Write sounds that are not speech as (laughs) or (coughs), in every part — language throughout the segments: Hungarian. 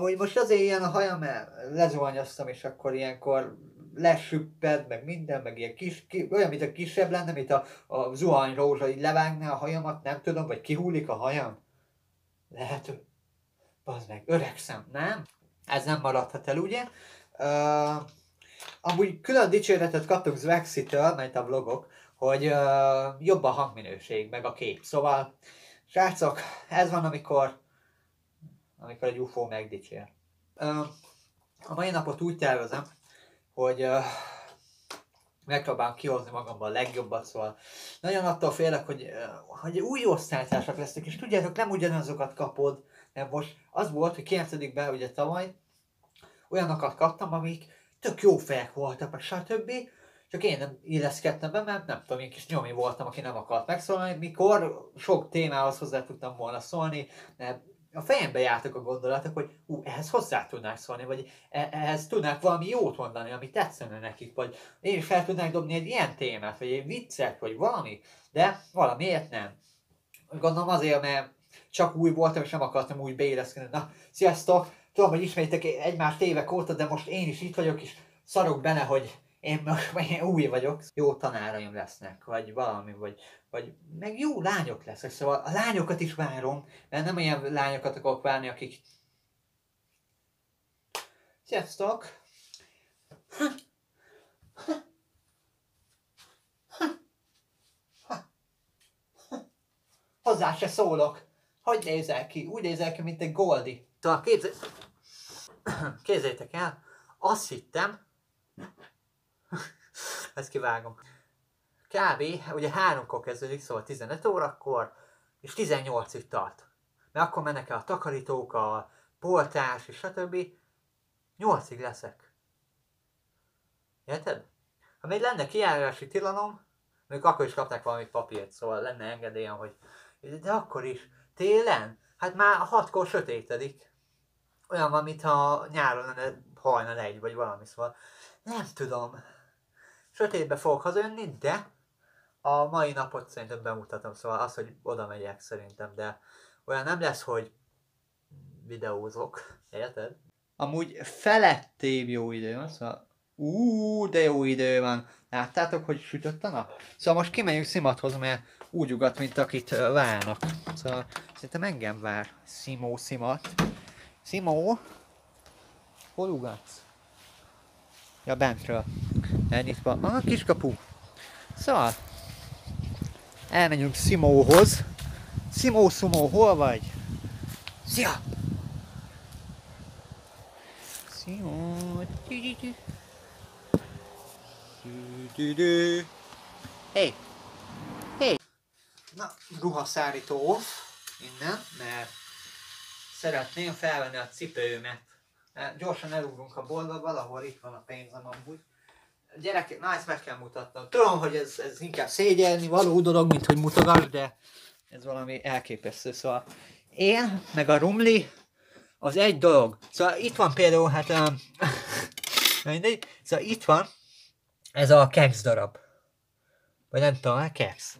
Hogy most azért ilyen a hajam, mert lezuhanyoztam, és akkor ilyenkor lesüpped, meg minden, meg ilyen kis, ki, olyan, mint a kisebb lenne, mint a, a zuhany rózsa, így levágná a hajamat, nem tudom, vagy kihullik a hajam. Lehet, hogy meg, öregszem, nem? Ez nem maradhat el, ugye? Uh, amúgy külön dicséretet kaptunk Zvexitől, mert a vlogok, hogy uh, jobb a hangminőség, meg a kép. Szóval, srácok, ez van, amikor, amikor egy UFO megdicsér. A mai napot úgy tervezem, hogy megpróbálom kihozni magamban a legjobbat, szóval nagyon attól félek, hogy, hogy új osztálytársak lesznek, és tudjátok, nem ugyanazokat kapod, nem most az volt, hogy 9 be ugye tavaly, olyanokat kaptam, amik tök jó fejek voltak, meg stb. Csak én nem illeszkedtem be, mert nem tudom, én kis nyomi voltam, aki nem akart megszólalni, mikor sok témához hozzá tudtam volna szólni, mert a fejembe jártak a gondolatok, hogy ú, ehhez hozzá tudnák szólni, vagy e- ehhez tudnák valami jót mondani, ami tetszene nekik, vagy én is fel tudnák dobni egy ilyen témát, vagy egy viccet, vagy valami, de valamiért nem. Gondolom azért, mert csak új voltam, és nem akartam úgy beéleszkedni. Na, sziasztok! Tudom, hogy ismeritek egymást évek óta, de most én is itt vagyok, és szarok bele, hogy én most (laughs) én új vagyok, jó tanáraim lesznek, vagy valami, vagy, vagy meg jó lányok lesznek, szóval a lányokat is várom, mert nem olyan lányokat akarok várni, akik... Sziasztok! Hozzá se szólok! Hogy nézel ki? Úgy nézel ki, mint egy Goldi. Szóval képzel... (coughs) Képzeljétek el, azt hittem, ezt kivágom. Kb. ugye háromkor kezdődik, szóval 15 órakor, és 18-ig tart. Mert akkor mennek el a takarítók, a poltás, és stb. 8-ig leszek. Érted? Ha még lenne kijárási tilalom, még akkor is kapták valami papírt, szóval lenne engedélyem, hogy de akkor is, télen, hát már hatkor sötétedik. Olyan van, mintha nyáron lenne hajnal egy, vagy valami, szóval nem tudom. Sötétbe fogok hazajönni, de a mai napot szerintem bemutatom, szóval az, hogy oda megyek szerintem, de olyan nem lesz, hogy videózok, érted? Amúgy felettébb jó idő van, szóval Ú, de jó idő van. Láttátok, hogy sütött a nap? Szóval most kimegyünk Szimathoz, mert úgy ugat, mint akit várnak. Szóval szerintem engem vár Simó Szimat. Simó, hol ugatsz? Ja, bentről. Elnyitva. Ah, kiskapu. Szóval, elmegyünk Simóhoz. Simó, Sumó, hol vagy? Szia! Simó, Hé! Hé! Na, ruhaszárító innen, mert szeretném felvenni a cipőmet. Gyorsan elugrunk a boltba, valahol itt van a pénzem amúgy. Gyerekek, na ezt meg kell mutatnom. Tudom, hogy ez, ez inkább szégyelni való dolog, mint hogy mutogass, de ez valami elképesztő. Szóval én, meg a rumli, az egy dolog. Szóval itt van például, hát um, (laughs) mindegy, szóval itt van ez a keks darab. Vagy nem tudom, a keks.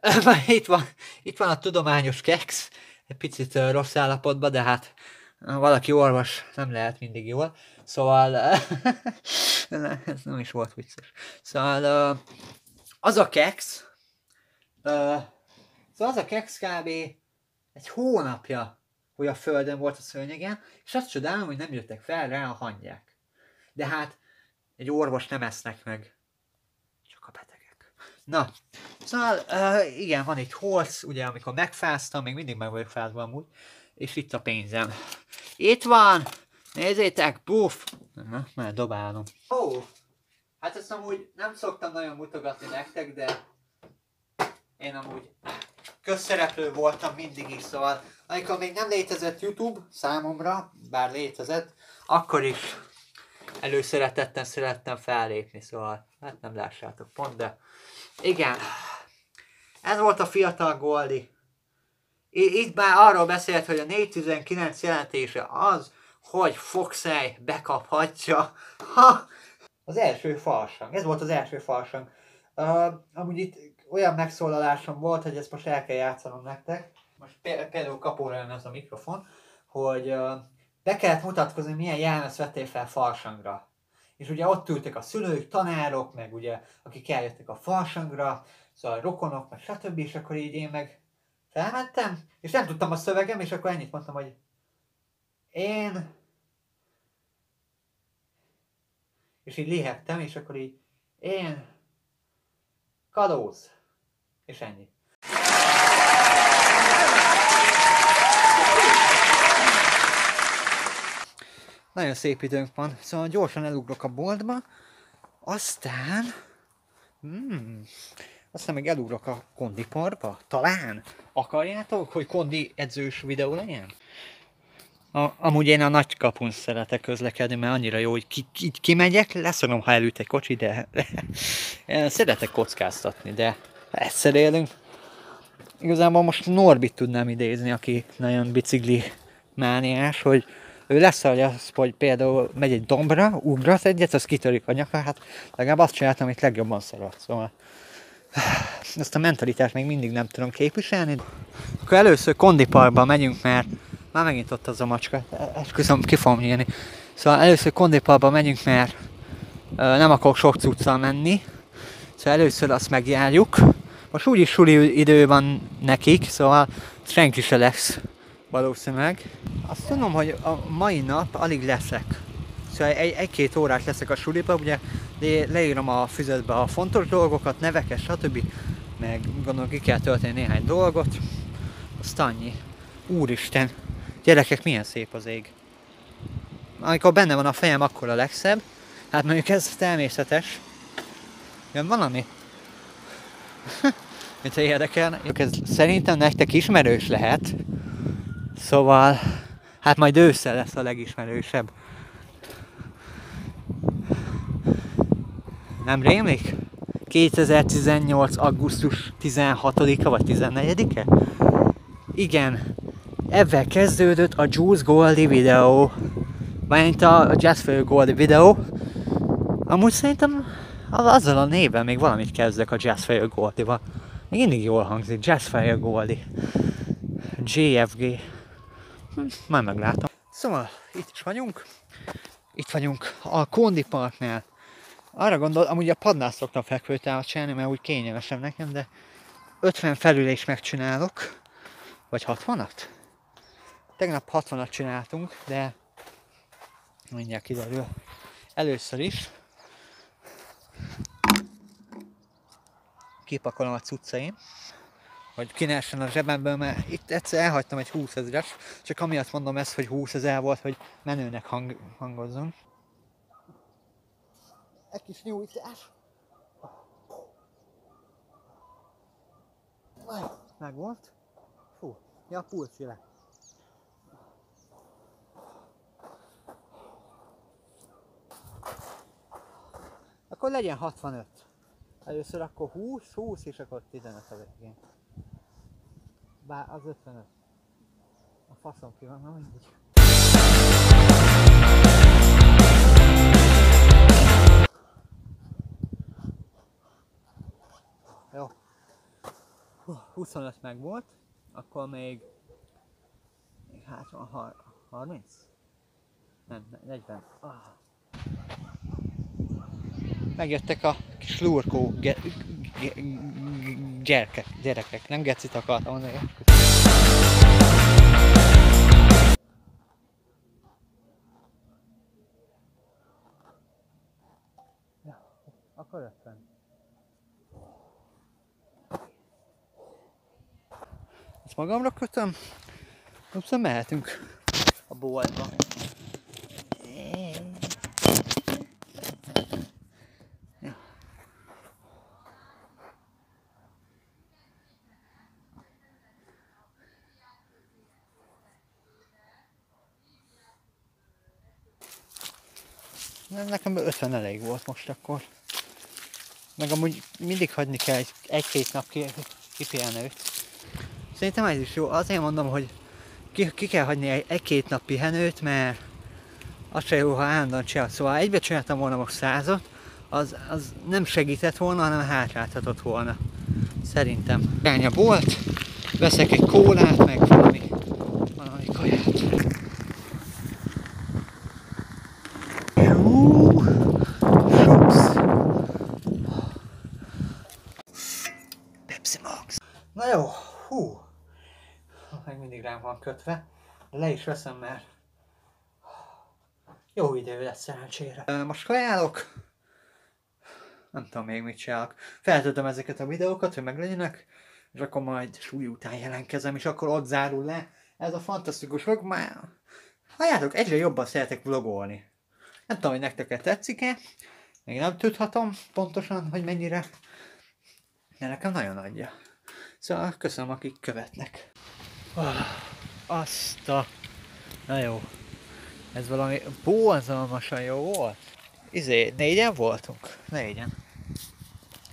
(laughs) itt van, itt van a tudományos keks, egy picit uh, rossz állapotban, de hát valaki orvos, nem lehet mindig jól. Szóval, (laughs) ez nem is volt vicces. Szóval, uh, az a keks, uh, szóval az a keks kb. egy hónapja, hogy a földön volt a szőnyegen, és azt csodálom, hogy nem jöttek fel rá a hangyák. De hát egy orvos nem esznek meg. Csak a betegek. Na, szóval uh, igen, van egy holsz, ugye amikor megfáztam, még mindig meg vagyok fázva amúgy, és itt a pénzem. Itt van! Nézzétek, puff! Na, már dobálom. Ó, oh, hát ezt amúgy nem szoktam nagyon mutogatni nektek, de én amúgy közszereplő voltam mindig is, szóval amikor még nem létezett YouTube számomra, bár létezett, akkor is előszeretetten szerettem fellépni, szóval hát nem lássátok pont, de igen, ez volt a fiatal Goldi. Itt már arról beszélt, hogy a 419 jelentése az, hogy Foxey bekaphatja ha, az első falsang. Ez volt az első falsang. Uh, amúgy itt olyan megszólalásom volt, hogy ezt most el kell játszanom nektek. Most például kapóra jön ez a mikrofon, hogy uh, be kellett mutatkozni, milyen jelmezt vettél fel farsangra. És ugye ott ültek a szülők, tanárok, meg ugye, akik eljöttek a farsangra, szóval a rokonok, meg stb. És akkor így én meg felmentem, és nem tudtam a szövegem, és akkor ennyit mondtam, hogy én és így léhettem, és akkor így én kadóz, és ennyi. Nagyon szép időnk van, szóval gyorsan elugrok a boltba, aztán... Hmm, aztán meg elugrok a kondiparkba, talán. Akarjátok, hogy kondi edzős videó legyen? A, amúgy én a nagy kapun szeretek közlekedni, mert annyira jó, hogy ki, ki, kimegyek, leszorom, ha elüt egy kocsi, de, (laughs) szeretek kockáztatni, de egyszer élünk. Igazából most Norbit tudnám idézni, aki nagyon bicikli mániás, hogy ő lesz, hogy, az, hogy például megy egy dombra, ugrat egyet, az kitörik a nyaka, hát legalább azt csináltam, amit legjobban szeret. Szóval ezt a mentalitást még mindig nem tudom képviselni. Akkor először kondiparkba megyünk, mert már megint ott az a macska, esküszöm, ki fogom nyílni. Szóval először kondipalba megyünk, mert nem akarok sok cuccal menni. Szóval először azt megjárjuk. Most úgyis suli idő van nekik, szóval senki se lesz valószínűleg. Azt tudom, hogy a mai nap alig leszek. Szóval egy, egy-két órát leszek a suliba, ugye leírom a füzetbe a fontos dolgokat, neveket, stb. Meg gondolom ki kell tölteni néhány dolgot. Azt annyi. Úristen, Gyerekek, milyen szép az ég. Amikor benne van a fejem, akkor a legszebb. Hát mondjuk ez természetes. Jön valami? (laughs) Mint ha érdekel. Ez szerintem nektek ismerős lehet. Szóval, hát majd ősszel lesz a legismerősebb. Nem rémlik? 2018. augusztus 16-a vagy 14-e? Igen, Ebben kezdődött a Juice Goldie videó. Mármint a Jazzfire Goldie videó. Amúgy szerintem azzal a néven még valamit kezdek a Jazzfire Goldie-val. Még mindig jól hangzik, Jazzfire Goldie. JFG. Hm, majd meglátom. Szóval itt is vagyunk. Itt vagyunk a Kondi Parknál. Arra gondol, amúgy a padnál szoktam fekvőtávat csinálni, mert úgy kényelmesebb nekem, de 50 felül is megcsinálok. Vagy 60-at? Tegnap 60-at csináltunk, de mindjárt kiderül. Először is kipakolom a cuccaim, hogy ki a zsebemből, mert itt egyszer elhagytam egy 20 ezeres, csak amiatt mondom ezt, hogy 20 ezer volt, hogy menőnek hang, hangozzon. Egy kis nyújtás. Meg volt. Fú, ja, a pulcsi Akkor legyen 65. Először akkor 20, 20 és akkor 15 a végén. Bár az 55. A faszom ki van, na mindig. Jó. 25 meg volt, akkor még, még hát van 30? Nem, 40. Ah megjöttek a kis lurkó ge, ge, gyerekek, gyerekek, nem gecit akartam mondani. Ja, akkor 50. Ezt magamra kötöm, aztán mehetünk a boltba. Nekem 50 elég volt most akkor. Meg amúgy mindig hagyni kell egy, egy-két nap kipihenőt. Szerintem ez is jó. Azért mondom, hogy ki, ki kell hagyni egy, egy-két nap pihenőt, mert az se jó, ha állandóan csinál. Szóval egybe csináltam volna most százat, az, az nem segített volna, hanem hátráltatott volna. Szerintem. Gánya volt, veszek egy kólát, meg valami, valami kaját. Kötve, le is veszem, mert jó idő lesz szerencsére. Most kajálok, nem tudom még mit csinálok. Feltöltöm ezeket a videókat, hogy meglegyenek, és akkor majd súly után jelentkezem, és akkor ott zárul le ez a fantasztikus vlog. Már halljátok, egyre jobban szeretek vlogolni. Nem tudom, hogy nektek tetszik-e, még nem tudhatom pontosan, hogy mennyire, de nekem nagyon adja. Szóval köszönöm, akik követnek. Oh, azt a... Na jó. Ez valami borzalmasan jó volt. Izé, négyen voltunk? Négyen.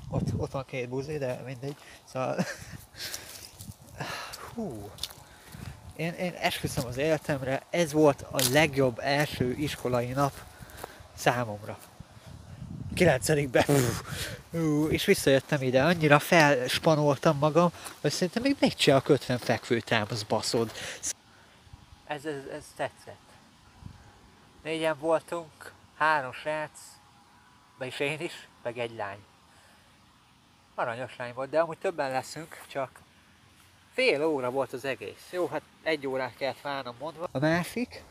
Ott, ott van két buzi, de mindegy. Szóval... Hú. Én, én esküszöm az életemre, ez volt a legjobb első iskolai nap számomra. Kilencedikben. és visszajöttem ide, annyira felspanoltam magam, hogy szerintem még megcsinálok 50 fekvő támasz baszod. Ez, ez, ez tetszett. Négyen voltunk, három srác, és én is, meg egy lány. Aranyos lány volt, de amúgy többen leszünk, csak fél óra volt az egész. Jó, hát egy órát kellett várnom mondva. A másik,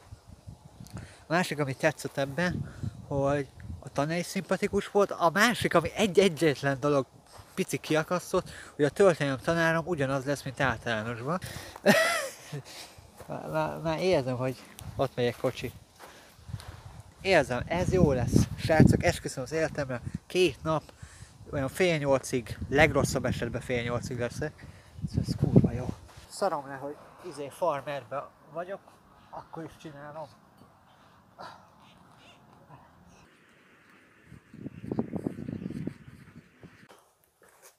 a másik, ami tetszett ebben, hogy a tanár is szimpatikus volt, a másik, ami egy-egyetlen dolog pici kiakasztott, hogy a történelem tanárom ugyanaz lesz, mint általánosban. (laughs) már, már érzem, hogy ott megyek kocsi. Érzem, ez jó lesz. Srácok, esküszöm az életemre, két nap, olyan fél nyolcig, legrosszabb esetben fél nyolcig leszek. Ez, ez kurva jó. Szarom le, hogy izé farmerbe vagyok, akkor is csinálom.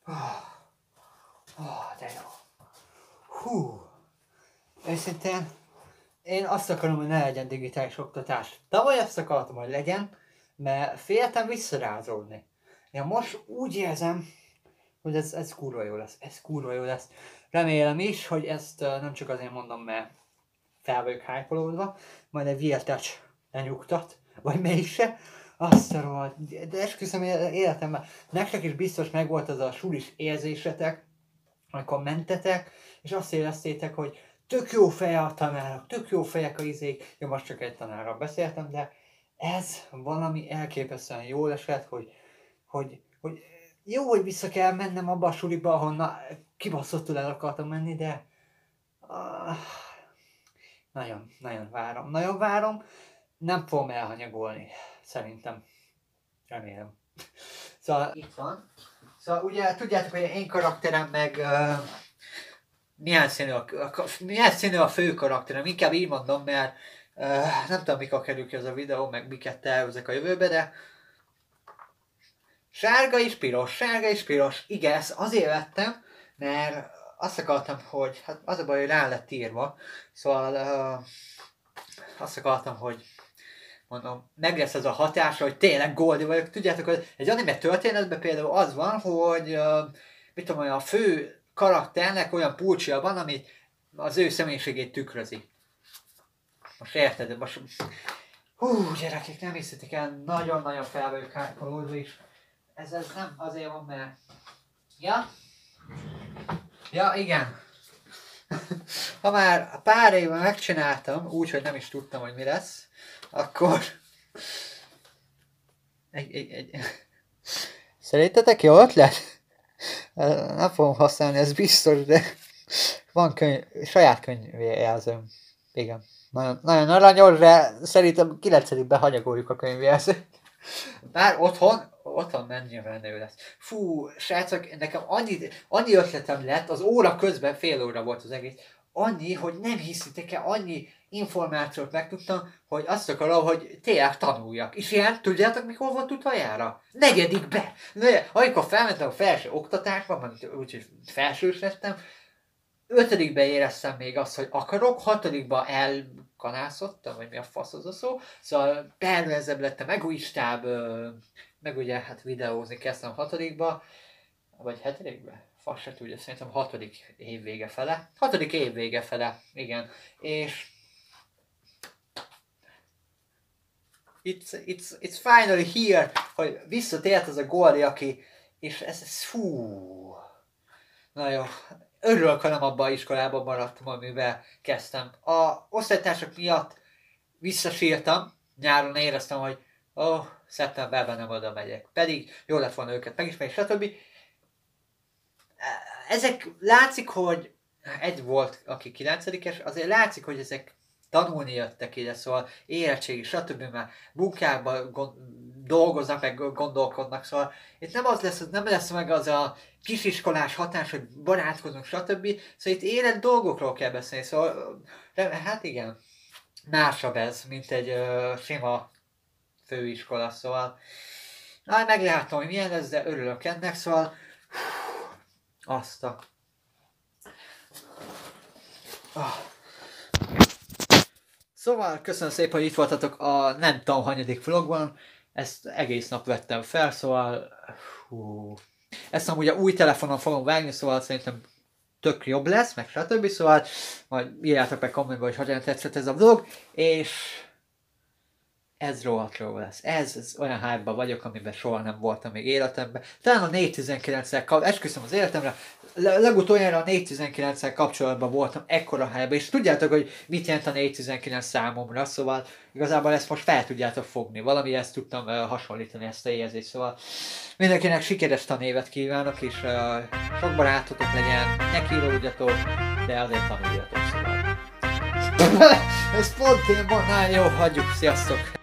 Oh, oh, de jó. Hú. Őszintén, én azt akarom, hogy ne legyen digitális oktatás. Tavaly azt akartam, hogy legyen, mert féltem visszarázódni. Én most úgy érzem, hogy ez, ez kurva jó lesz, ez kurva jó lesz. Remélem is, hogy ezt uh, nem csak azért mondom, mert fel vagyok hype majd egy VLTouch lenyugtat, vagy mégse, azt a de esküszöm életemben, nektek is biztos megvolt az a sulis érzésetek, amikor mentetek, és azt éreztétek, hogy tök jó feje a tanárok, tök jó fejek a izék, jó, most csak egy tanárral beszéltem, de ez valami elképesztően jó esett, hogy, hogy, hogy jó, hogy vissza kell mennem abba a suliba, ahonnan kibaszottul el akartam menni, de uh, nagyon, nagyon várom, nagyon várom, nem fogom elhanyagolni, szerintem. Remélem. (laughs) Szóval itt van. Szóval ugye tudjátok, hogy én karakterem meg uh, milyen színű a, a, milyen színű a fő karakterem, inkább így mondom, mert uh, nem tudom mikor kerül ki az a videó, meg miket tervezek a jövőbe, de sárga és piros, sárga és piros, igen, ezt azért vettem, mert azt akartam, hogy, hát az a baj, hogy rá lett írva, szóval uh, azt akartam, hogy mondom, meg lesz ez a hatása, hogy tényleg Goldi vagyok. Tudjátok, hogy egy anime történetben például az van, hogy mit tudom, a fő karakternek olyan pulcsia van, ami az ő személyiségét tükrözi. Most érted? Most... Hú, gyerekek, nem hiszitek el, nagyon-nagyon fel vagyok is. Ez, ez nem azért van, mert... Ja? Ja, igen. (laughs) Ha már pár éve megcsináltam, úgy, hogy nem is tudtam, hogy mi lesz, akkor... Egy, egy, egy... Szerintetek jó ötlet? Nem fogom használni, ez biztos, de van könyv, saját könyvjelzőm. Igen. Nagyon, nagyon aranyos, de szerintem 9 hanyagoljuk a könyvjelzőt. Bár otthon, otthon mennyire menő lesz. Fú, srácok, nekem annyi, annyi ötletem lett, az óra közben, fél óra volt az egész, annyi, hogy nem hiszitek el, annyi információt megtudtam, hogy azt akarom, hogy tényleg tanuljak. És ilyen, tudjátok, mikor volt utoljára? Negyedikbe! Amikor felmentem a felső oktatásba, úgyhogy felsős lettem, ötödikbe éreztem még azt, hogy akarok, hatodikba elkanászottam, vagy mi a fasz az a szó, szóval pervezebb lettem, egoistább, meg ugye hát videózni kezdtem hatodikba, vagy hetedikbe? Fasz se tudja, szerintem hatodik év vége fele. Hatodik év vége fele, igen. És it's, it's, it's finally here, hogy visszatért az a Goli, aki, és ez, ez fú, na jó, örülök, ha nem abban a iskolában maradtam, amivel kezdtem. A osztálytársak miatt visszasírtam, nyáron éreztem, hogy ó, oh, szeptemberben nem oda megyek. Pedig jó lett volna őket megismerni, stb. Ezek látszik, hogy egy volt, aki kilencedikes, azért látszik, hogy ezek tanulni jöttek ide, szóval érettségi, stb. már munkában dolgoznak, meg gondolkodnak, szóval itt nem az lesz, nem lesz meg az a kisiskolás hatás, hogy barátkozunk, stb. Szóval itt élet dolgokról kell beszélni, szóval de, hát igen, másabb ez, mint egy uh, sima főiskola, szóval na, meglátom, hogy milyen ez, de örülök ennek, szóval azt a... Ah. Szóval köszönöm szépen, hogy itt voltatok a nem tudom hanyadik vlogban. Ezt egész nap vettem fel, szóval... Hú. Ezt amúgy a új telefonon fogom vágni, szóval szerintem tök jobb lesz, meg stb. Szóval majd írjátok meg kommentbe, hogy hogyan tetszett ez a vlog, és ez rohadt jó lesz. Ez, ez olyan hype vagyok, amiben soha nem voltam még életemben. Talán a 419-el, kap... esküszöm az életemre, legutoljára a 419-el kapcsolatban voltam ekkora hype és tudjátok, hogy mit jelent a 419 számomra, szóval igazából ezt most fel tudjátok fogni. Valami ezt tudtam uh, hasonlítani, ezt a érzést, szóval mindenkinek sikeres tanévet kívánok, és uh, sok barátotok legyen, ne kíródjatok, de azért tanuljatok, szóval. (laughs) Ez pont én van, jó, hagyjuk, sziasztok!